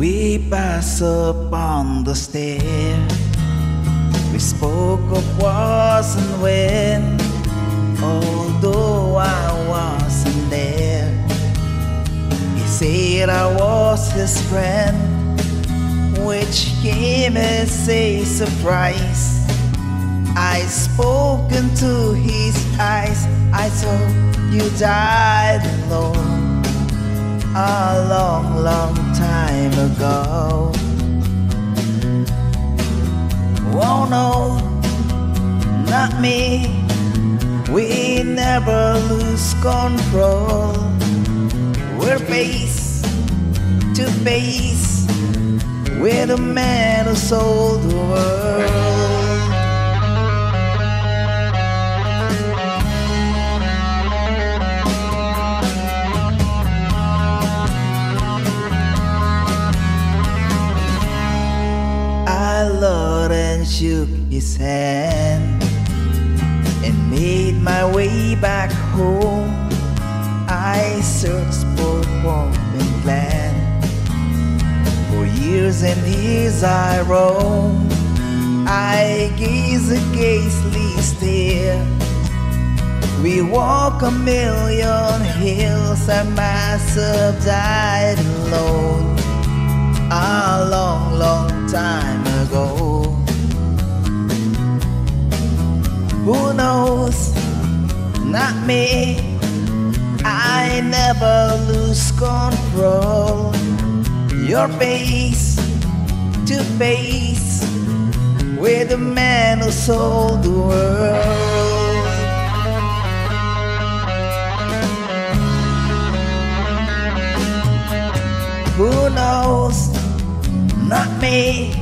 We pass upon the stair. We spoke of was and when, although I wasn't there. He said I was his friend, which came as a surprise. I spoke into his eyes. I saw you died alone a long, long time ago. Oh no, not me. We never lose control. We're face to face with a man who sold the world. Shook his hand and made my way back home. I searched for warm and land. For years and years I roamed. I gaze a ghastly stare. We walk a million hills. and have died alone a long, long Not me. I never lose control. Your face to face with the man who sold the world. Who knows? Not me.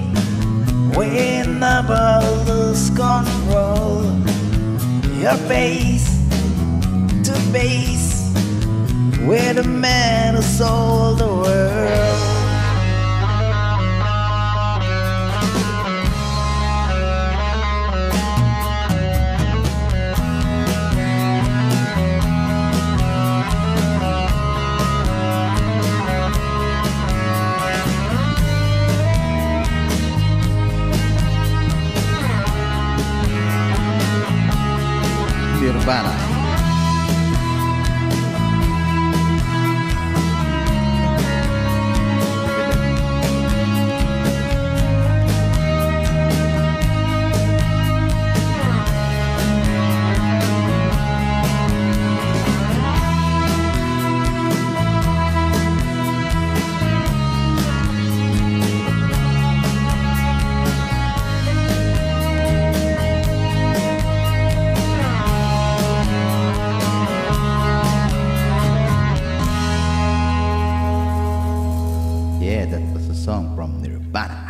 We never lose control. Your face face with the man who sold the world. Nirvana. Yeah, that was a song from Nirvana.